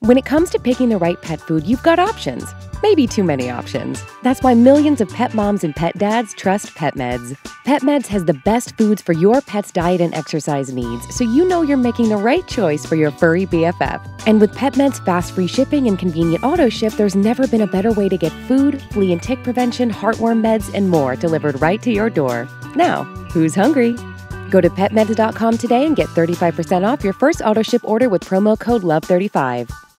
When it comes to picking the right pet food, you've got options. Maybe too many options. That's why millions of pet moms and pet dads trust PetMeds. PetMeds has the best foods for your pet's diet and exercise needs, so you know you're making the right choice for your furry BFF. And with PetMeds fast free shipping and convenient auto ship, there's never been a better way to get food, flea and tick prevention, heartworm meds, and more delivered right to your door. Now, who's hungry? Go to petmeds.com today and get 35% off your first auto ship order with promo code LOVE35.